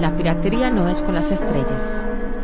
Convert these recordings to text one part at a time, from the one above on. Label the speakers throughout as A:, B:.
A: La piratería no es con las estrellas.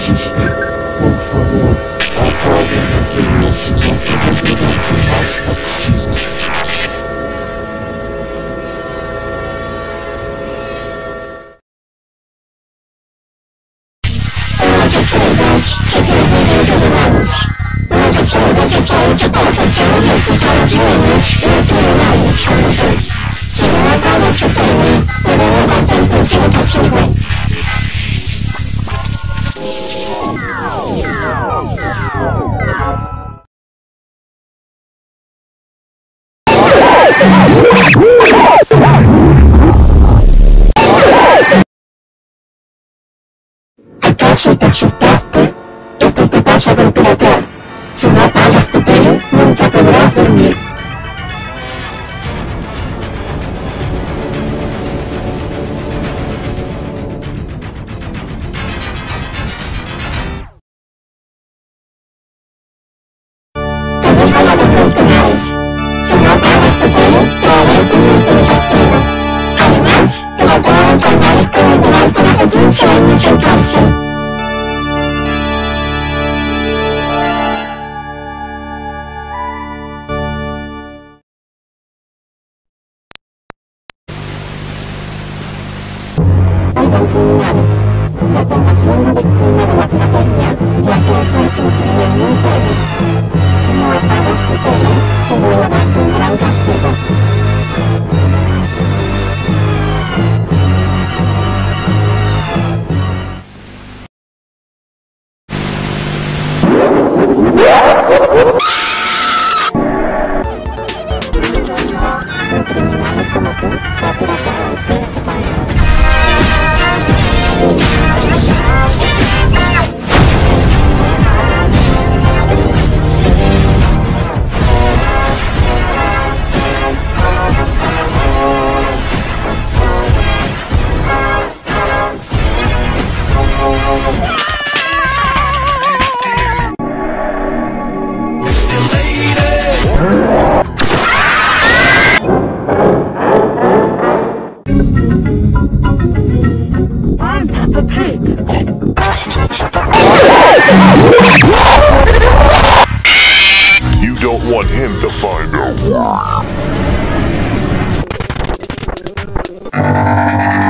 B: system One for one Our problem of the rules and not the hundred of the mass but still Сегодня I got you, got got you. Don Criminales. La
A: tentación no víctima de la piratería, ya que eso es un crimen muy serio. Si no apagas tu tele, te un
C: You don't want him to find out